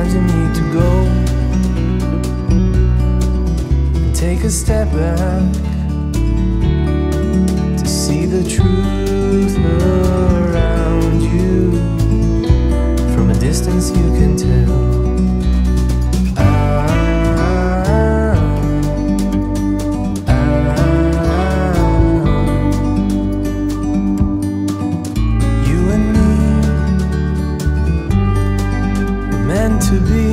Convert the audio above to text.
Sometimes you need to go and take a step back to see the truth around you. From a distance, you can tell. to be